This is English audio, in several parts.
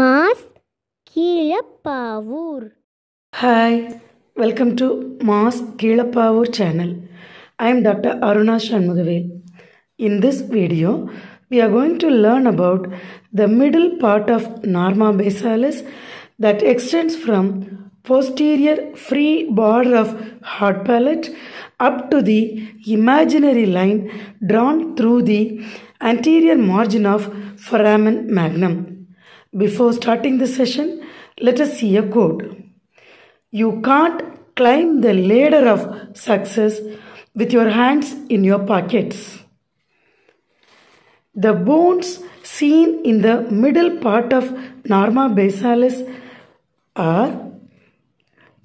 Mass Keezhapavur Hi, welcome to Mass Keelapavur channel. I am Dr. Aruna Shanmugavel. In this video, we are going to learn about the middle part of Norma basalis that extends from posterior free border of hard palate up to the imaginary line drawn through the anterior margin of foramen magnum. Before starting the session, let us see a quote. You can't climb the ladder of success with your hands in your pockets. The bones seen in the middle part of Norma basalis are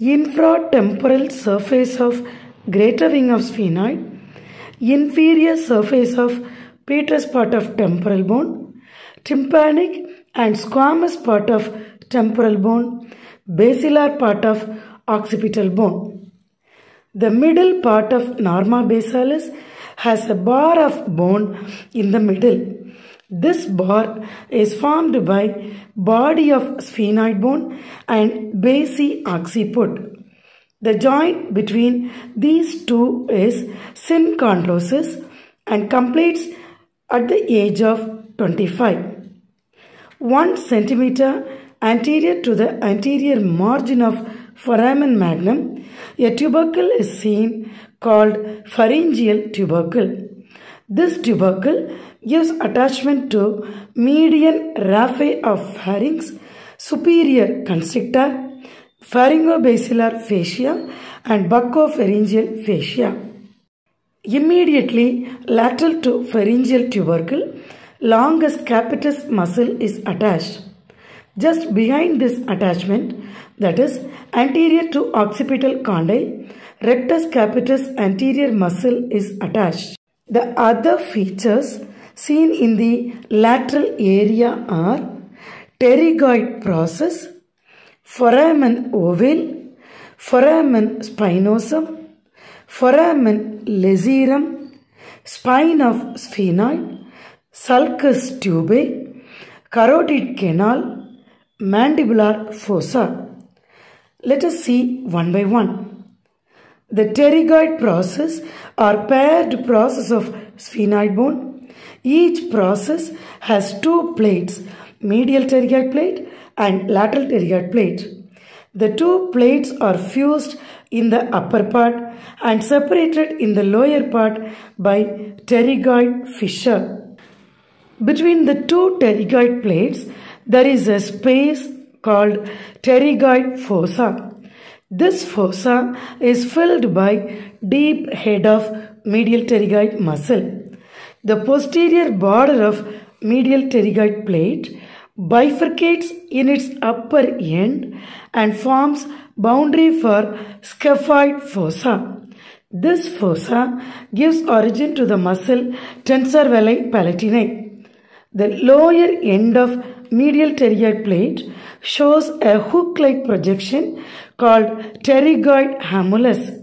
infratemporal surface of greater wing of sphenoid, inferior surface of petrous part of temporal bone, tympanic and squamous part of temporal bone, basilar part of occipital bone. The middle part of Norma basalis has a bar of bone in the middle. This bar is formed by body of sphenoid bone and basi occiput. The joint between these two is synchondrosis and completes at the age of 25. 1 centimeter anterior to the anterior margin of foramen magnum, a tubercle is seen called pharyngeal tubercle. This tubercle gives attachment to median raphe of pharynx, superior constrictor, pharyngobasilar fascia, and buccopharyngeal fascia. Immediately lateral to pharyngeal tubercle, longus capitis muscle is attached. Just behind this attachment, that is anterior to occipital condyle, rectus capitis anterior muscle is attached. The other features seen in the lateral area are pterygoid process, foramen ovale, foramen spinosum, foramen lacerum, spine of sphenoid, sulcus tubae, carotid canal, mandibular fossa. Let us see one by one. The pterygoid process or paired process of sphenoid bone. Each process has two plates, medial pterygoid plate and lateral pterygoid plate. The two plates are fused in the upper part and separated in the lower part by pterygoid fissure. Between the two pterygoid plates, there is a space called pterygoid fossa. This fossa is filled by deep head of medial pterygoid muscle. The posterior border of medial pterygoid plate bifurcates in its upper end and forms boundary for scaphoid fossa. This fossa gives origin to the muscle tensor veli palatini. The lower end of medial pterygoid plate shows a hook-like projection called pterygoid hamulus.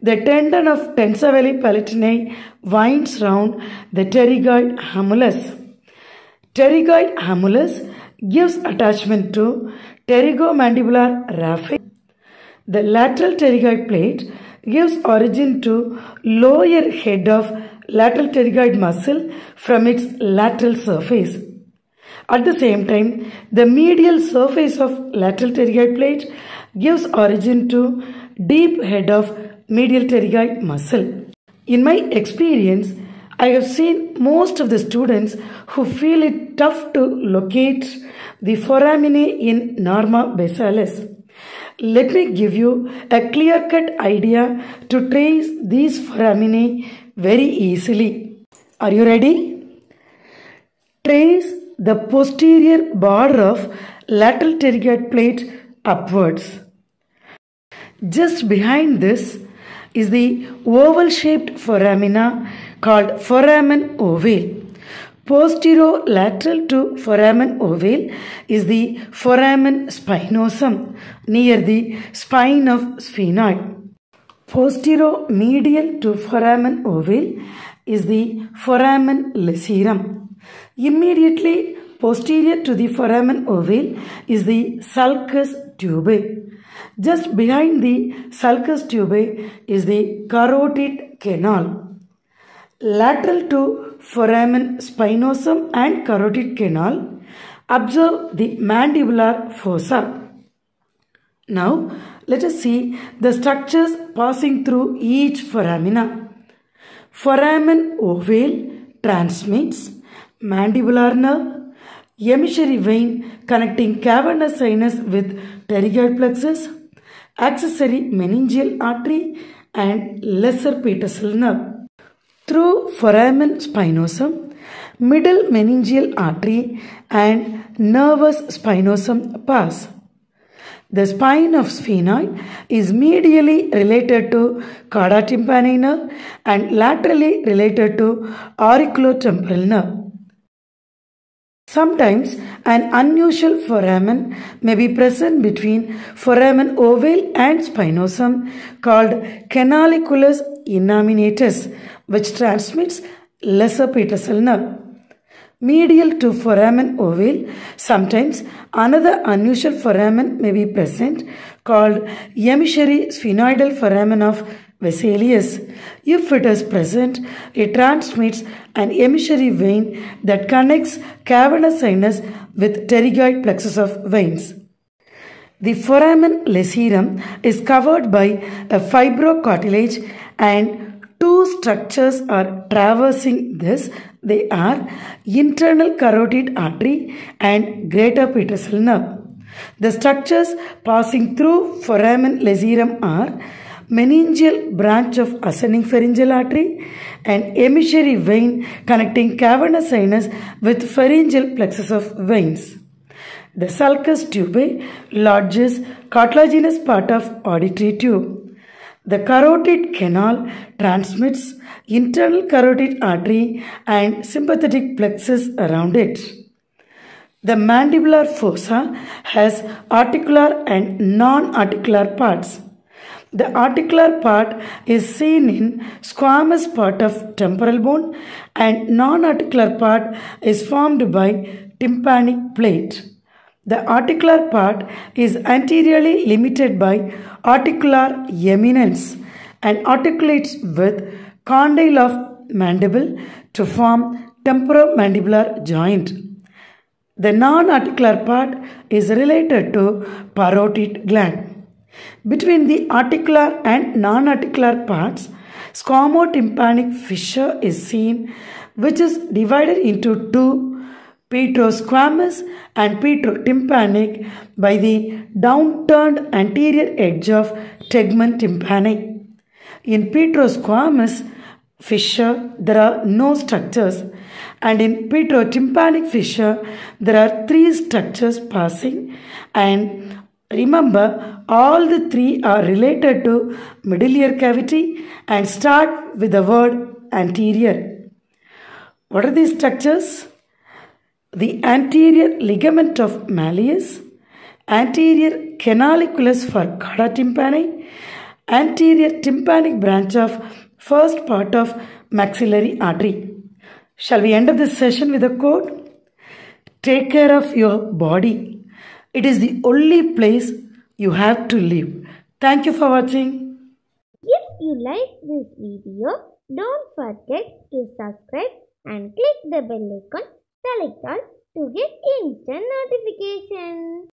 The tendon of tensor veli palatini winds round the pterygoid hamulus. Pterygoid hamulus gives attachment to pterygomandibular raphe. The lateral pterygoid plate gives origin to lower head of lateral pterygoid muscle from its lateral surface. At the same time, the medial surface of lateral pterygoid plate gives origin to deep head of medial pterygoid muscle. In my experience, I have seen most of the students who feel it tough to locate the foraminae in Norma basalis. Let me give you a clear cut idea to trace these foraminae very easily. Are you ready? Trace the posterior border of lateral pterygoid plate upwards. Just behind this is the oval shaped foramina called foramen ovale. Posterolateral to foramen ovale is the foramen spinosum near the spine of sphenoid. Posteromedial to foramen ovale is the foramen lacerum. Immediately Posterior to the foramen ovale is the sulcus tubae. Just behind the sulcus tubae is the carotid canal. Lateral to foramen spinosum and carotid canal, observe the mandibular fossa. Now, let us see the structures passing through each foramina. Foramen ovale transmits mandibular nerve, emissary vein connecting cavernous sinus with pterygoid plexus, accessory meningeal artery and lesser petrosal nerve. Through foramen spinosum, middle meningeal artery and nervus spinosus pass. The spine of sphenoid is medially related to tympani nerve and laterally related to auriculotemporal nerve. Sometimes an unusual foramen may be present between foramen ovale and spinosum called canaliculus innominatus which transmits lesser petrosal nerve. Medial to foramen ovale, sometimes another unusual foramen may be present called emissary sphenoidal foramen of Vesalius. If it is present, it transmits an emissary vein that connects cavernous sinus with pterygoid plexus of veins. The foramen lacerum is covered by a fibrocartilage and two structures are traversing this. They are internal carotid artery and greater petrosal nerve. The structures passing through foramen lacerum are meningeal branch of ascending pharyngeal artery and emissary vein connecting cavernous sinus with pharyngeal plexus of veins. The sulcus tubae lodges cartilaginous part of auditory tube. The carotid canal transmits internal carotid artery and sympathetic plexus around it. The mandibular fossa has articular and non-articular parts. The articular part is seen in squamous part of temporal bone and non-articular part is formed by tympanic plate. The articular part is anteriorly limited by articular eminence and articulates with condyle of mandible to form temporomandibular joint. The non-articular part is related to parotid gland. Between the articular and non-articular parts, squamotympanic fissure is seen which is divided into two petrosquamous and petrotympanic by the downturned anterior edge of tegmen tympani. In petrosquamous fissure, there are no structures and in petrotympanic fissure, there are three structures passing and Remember, all the three are related to middle ear cavity and start with the word anterior. What are these structures? The anterior ligament of malleus, anterior canaliculus for chorda tympani, anterior tympanic branch of first part of maxillary artery. Shall we end up this session with a quote? Take care of your body it is the only place you have to live. Thank you for watching. If you like this video, don't forget to subscribe and click the bell icon select all to get instant notifications.